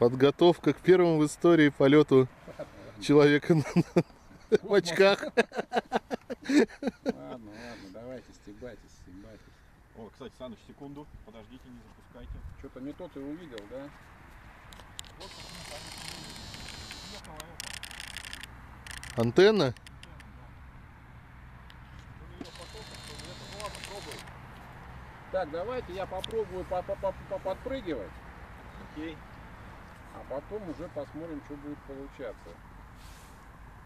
Подготовка к первому в истории полету человека в очках. Ладно, ладно, давайте, стебайтесь, стебайтесь. О, кстати, Саныч, секунду, подождите, не запускайте. Что-то не то ты увидел, да? Антенна? Так, давайте я попробую по- по- по- по- подпрыгивать, Окей. А потом уже посмотрим, что будет получаться.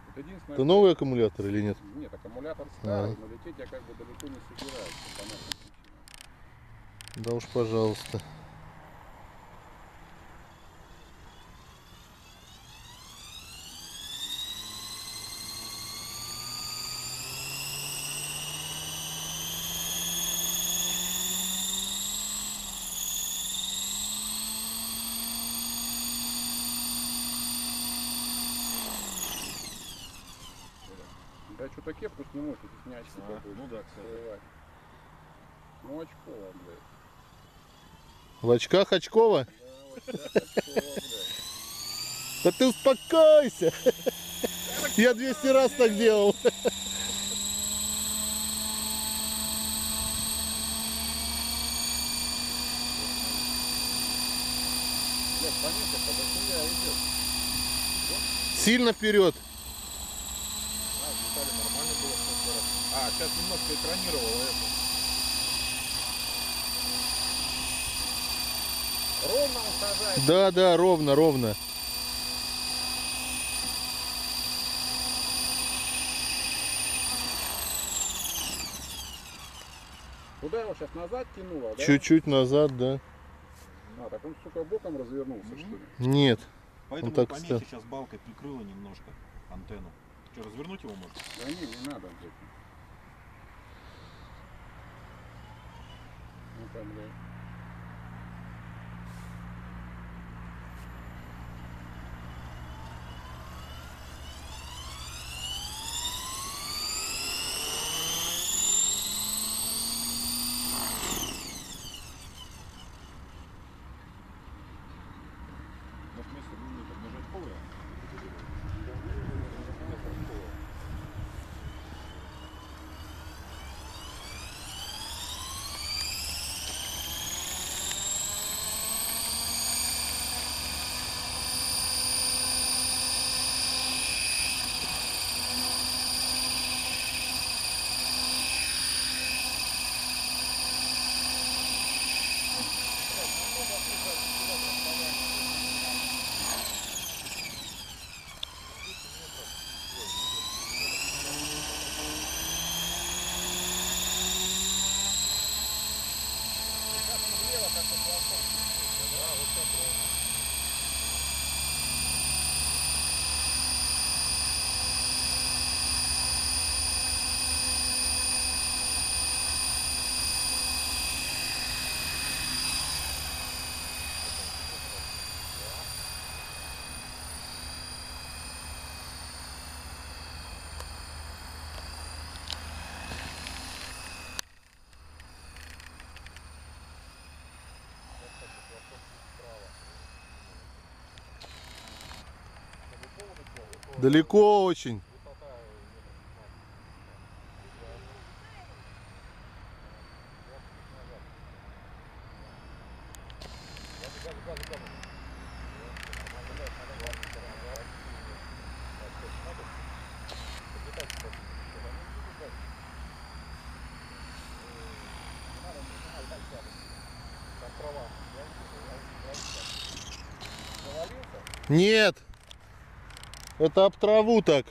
Вот единственное, Это новый аккумулятор или нет? Нет, аккумулятор старый, А. но лететь я как бы далеко не собираюсь. Да уж, пожалуйста. Да что-то кепку сниму, тут не очки А, ну да, кстати. Ну очково, блядь. В очках Очкова? Да, вот так очково, блядь. Да ты успокойся! Я 200 раз так делал. Сильно вперед. А, в Витале нормально было в прошлый раз. А, сейчас немножко экранировало это. Ровно усажай. Да, да, ровно, ровно. Куда его сейчас назад тянуло, да? Чуть-чуть назад, да. А, так он, сука, боком развернулся, что ли? Нет. Поэтому так помехи сейчас балкой прикрыла немножко антенну. Что, развернуть его можно? Да не, не надо, блядь. Ну там, блядь. Далеко очень. Нет. Это об траву так.